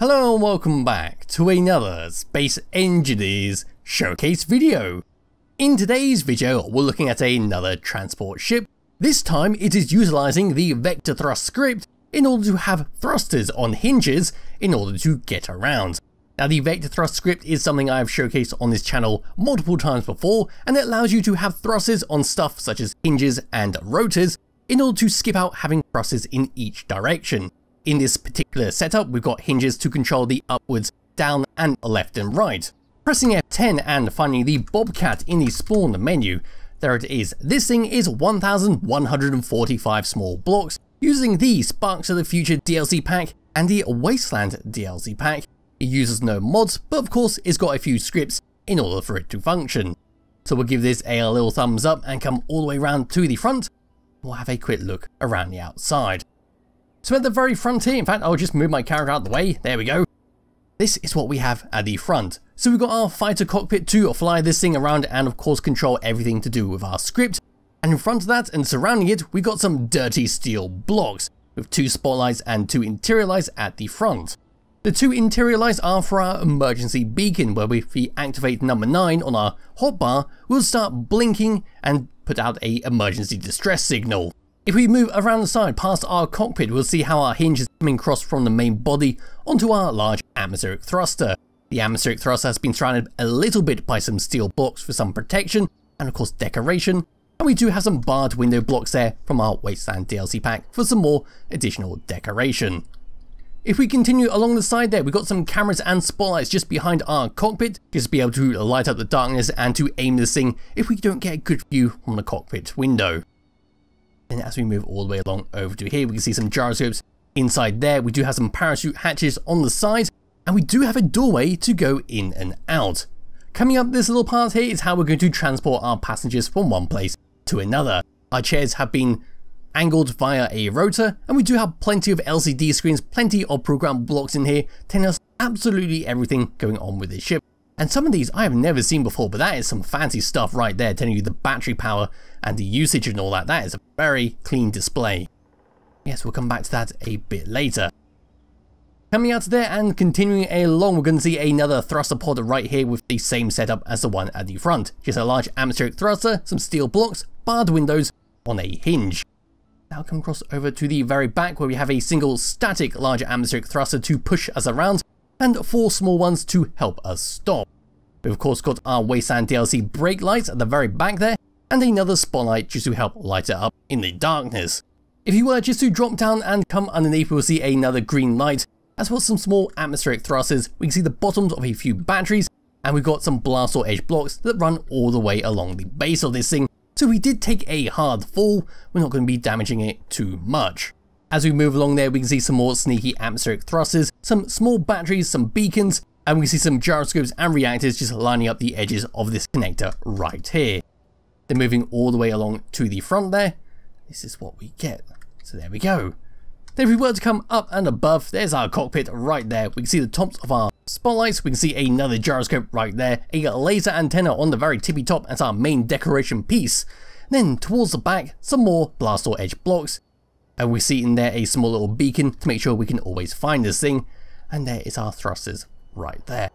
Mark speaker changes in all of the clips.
Speaker 1: Hello and welcome back to another Space Engineers Showcase video. In today's video we're looking at another transport ship. This time it is utilising the vector thrust script in order to have thrusters on hinges in order to get around. Now the vector thrust script is something I've showcased on this channel multiple times before and it allows you to have thrusters on stuff such as hinges and rotors in order to skip out having thrusters in each direction. In this particular setup, we've got hinges to control the upwards, down and left and right. Pressing F10 and finding the Bobcat in the spawn menu, there it is. This thing is 1145 small blocks using the Sparks of the Future DLC pack and the Wasteland DLC pack. It uses no mods, but of course it's got a few scripts in order for it to function. So we'll give this a little thumbs up and come all the way around to the front. We'll have a quick look around the outside. So at the very front here, in fact, I'll just move my character out of the way. There we go. This is what we have at the front. So we've got our fighter cockpit to fly this thing around and of course control everything to do with our script. And in front of that and surrounding it, we've got some dirty steel blocks with two spotlights and two interior lights at the front. The two interior lights are for our emergency beacon where if we activate number 9 on our hotbar, we'll start blinking and put out a emergency distress signal. If we move around the side past our cockpit, we'll see how our hinge is coming across from the main body onto our large atmospheric thruster. The atmospheric thruster has been surrounded a little bit by some steel blocks for some protection and of course decoration, and we do have some barred window blocks there from our Wasteland DLC pack for some more additional decoration. If we continue along the side there, we've got some cameras and spotlights just behind our cockpit, just to be able to light up the darkness and to aim this thing if we don't get a good view from the cockpit window. And as we move all the way along over to here, we can see some gyroscopes inside there. We do have some parachute hatches on the side, and we do have a doorway to go in and out. Coming up this little part here is how we're going to transport our passengers from one place to another. Our chairs have been angled via a rotor, and we do have plenty of LCD screens, plenty of program blocks in here, telling us absolutely everything going on with this ship. And some of these I have never seen before, but that is some fancy stuff right there, telling you the battery power and the usage and all that. That is very clean display. Yes, we'll come back to that a bit later. Coming out there and continuing along, we're going to see another thruster pod right here with the same setup as the one at the front. Just a large atmospheric thruster, some steel blocks, barred windows on a hinge. Now come across over to the very back where we have a single static large atmospheric thruster to push us around and four small ones to help us stop. We've of course got our Wasteland DLC brake lights at the very back there, and another spotlight just to help light it up in the darkness. If you were just to drop down and come underneath, we'll see another green light, as well as some small atmospheric thrusters, we can see the bottoms of a few batteries, and we've got some blast door edge blocks that run all the way along the base of this thing, so we did take a hard fall, we're not going to be damaging it too much. As we move along there, we can see some more sneaky atmospheric thrusters, some small batteries, some beacons, and we can see some gyroscopes and reactors just lining up the edges of this connector right here. Then moving all the way along to the front there, this is what we get. So there we go. Then if we were to come up and above, there's our cockpit right there. We can see the tops of our spotlights. We can see another gyroscope right there. A laser antenna on the very tippy top as our main decoration piece. Then towards the back, some more blast door edge blocks. And we see in there a small little beacon to make sure we can always find this thing. And there is our thrusters right there.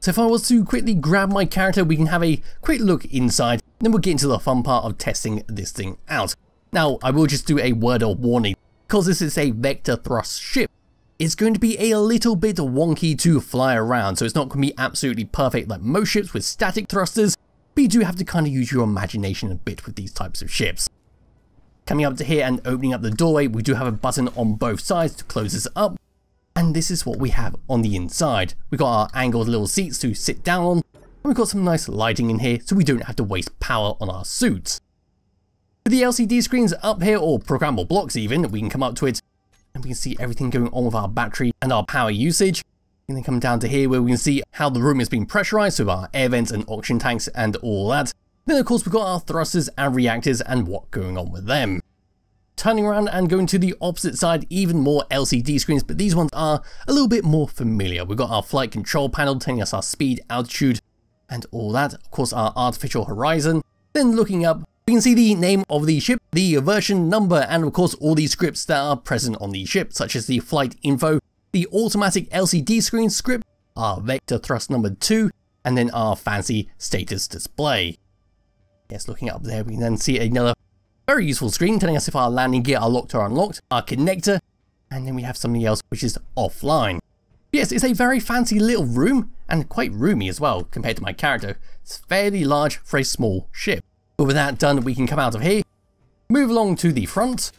Speaker 1: So if I was to quickly grab my character, we can have a quick look inside, then we'll get into the fun part of testing this thing out. Now, I will just do a word of warning, because this is a vector thrust ship. It's going to be a little bit wonky to fly around, so it's not going to be absolutely perfect like most ships with static thrusters, but you do have to kind of use your imagination a bit with these types of ships. Coming up to here and opening up the doorway, we do have a button on both sides to close this up. And this is what we have on the inside. We've got our angled little seats to sit down on, and we've got some nice lighting in here so we don't have to waste power on our suits. With the LCD screens up here, or programmable blocks even, we can come up to it and we can see everything going on with our battery and our power usage. And then come down to here where we can see how the room is being pressurized, so our air vents and oxygen tanks and all that. Then of course we've got our thrusters and reactors and what going on with them. Turning around and going to the opposite side, even more LCD screens, but these ones are a little bit more familiar. We've got our flight control panel telling us our speed, altitude, and all that. Of course, our artificial horizon. Then looking up, we can see the name of the ship, the version number, and of course all the scripts that are present on the ship, such as the flight info, the automatic LCD screen script, our vector thrust number 2, and then our fancy status display. Yes, looking up there, we can then see another very useful screen telling us if our landing gear are locked or unlocked, our connector, and then we have something else which is offline. Yes, it's a very fancy little room, and quite roomy as well compared to my character. It's fairly large for a small ship. But with that done, we can come out of here, move along to the front,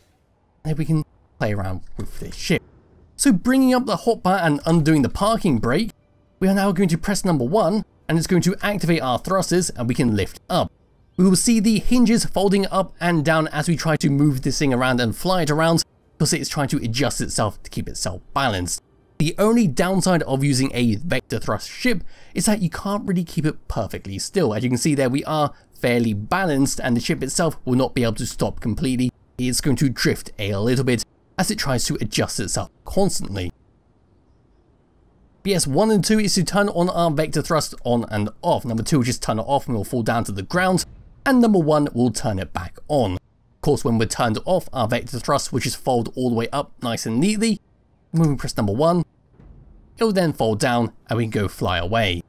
Speaker 1: and we can play around with this ship. So bringing up the hotbar and undoing the parking brake, we are now going to press number 1, and it's going to activate our thrusters and we can lift up. We will see the hinges folding up and down as we try to move this thing around and fly it around because it's trying to adjust itself to keep itself balanced. The only downside of using a vector thrust ship is that you can't really keep it perfectly still. As you can see there, we are fairly balanced and the ship itself will not be able to stop completely. It's going to drift a little bit as it tries to adjust itself constantly. BS 1 and 2 is to turn on our vector thrust on and off. Number 2 will just turn it off and we'll fall down to the ground. And number 1 will turn it back on. Of course, when we're turned off, our vector thrust will just fold all the way up nice and neatly. When we press number 1, it will then fold down and we can go fly away.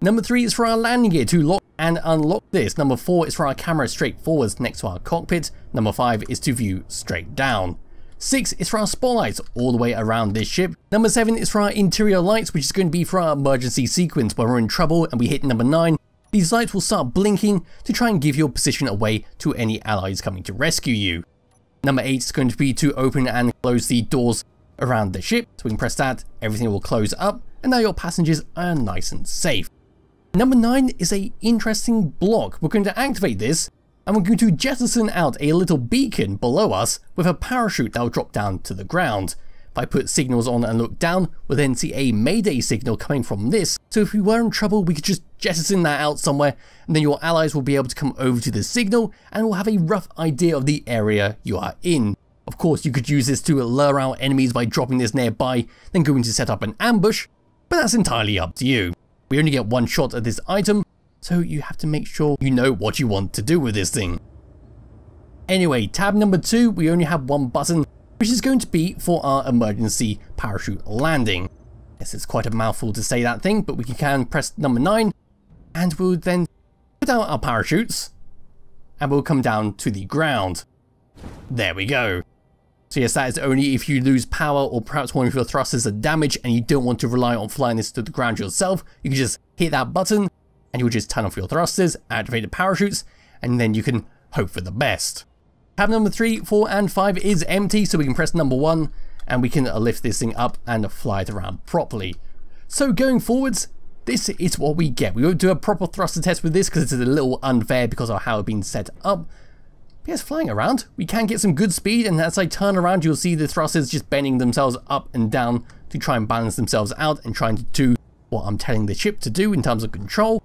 Speaker 1: Number 3 is for our landing gear to lock and unlock this. Number 4 is for our camera straight forwards next to our cockpit. Number 5 is to view straight down. 6 is for our spotlights all the way around this ship. Number 7 is for our interior lights which is going to be for our emergency sequence when we're in trouble and we hit number 9 these lights will start blinking to try and give your position away to any allies coming to rescue you. Number 8 is going to be to open and close the doors around the ship, so we can press that, everything will close up, and now your passengers are nice and safe. Number 9 is a interesting block. We're going to activate this, and we're going to jettison out a little beacon below us with a parachute that will drop down to the ground. If I put signals on and look down, we'll then see a mayday signal coming from this, so if we were in trouble we could just jettison that out somewhere, and then your allies will be able to come over to the signal and will have a rough idea of the area you are in. Of course you could use this to lure out enemies by dropping this nearby, then going to set up an ambush, but that's entirely up to you. We only get one shot at this item, so you have to make sure you know what you want to do with this thing. Anyway, tab number 2, we only have one button, which is going to be for our emergency parachute landing. Yes, it's quite a mouthful to say that thing, but we can press number 9, and we'll then put out our parachutes, and we'll come down to the ground. There we go. So yes, that is only if you lose power or perhaps one of your thrusters are damaged and you don't want to rely on flying this to the ground yourself, you can just hit that button and you'll just turn off your thrusters, activate the parachutes, and then you can hope for the best. Tab number 3, 4 and 5 is empty, so we can press number 1 and we can lift this thing up and fly it around properly. So going forwards, this is what we get. We won't do a proper thruster test with this because it's a little unfair because of how it's been set up. But yes, flying around, we can get some good speed and as I turn around you'll see the thrusters just bending themselves up and down to try and balance themselves out and trying to do what I'm telling the ship to do in terms of control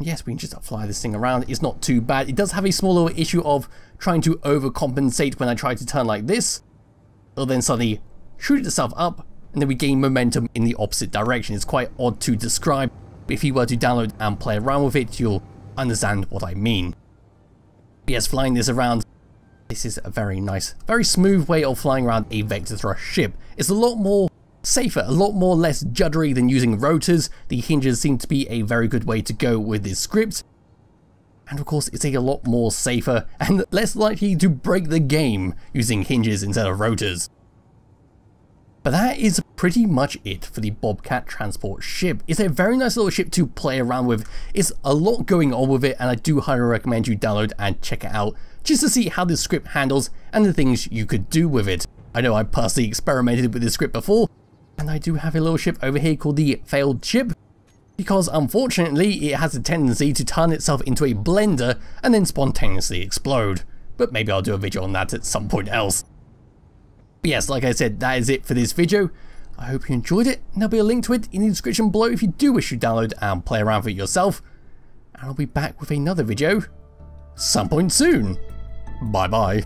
Speaker 1: yes, we can just fly this thing around. It's not too bad. It does have a small little issue of trying to overcompensate when I try to turn like this. It'll then suddenly shoot itself up, and then we gain momentum in the opposite direction. It's quite odd to describe, but if you were to download and play around with it, you'll understand what I mean. Yes, flying this around, this is a very nice, very smooth way of flying around a vector thrust ship. It's a lot more safer, a lot more less juddery than using rotors. The hinges seem to be a very good way to go with this script. And of course, it's a lot more safer and less likely to break the game using hinges instead of rotors. But that is pretty much it for the Bobcat transport ship. It's a very nice little ship to play around with. It's a lot going on with it and I do highly recommend you download and check it out just to see how this script handles and the things you could do with it. I know I personally experimented with this script before and I do have a little ship over here called the Failed Ship, because unfortunately it has a tendency to turn itself into a blender and then spontaneously explode. But maybe I'll do a video on that at some point else. But yes, like I said, that is it for this video. I hope you enjoyed it, and there'll be a link to it in the description below if you do wish to download and play around with it yourself. And I'll be back with another video some point soon. Bye bye.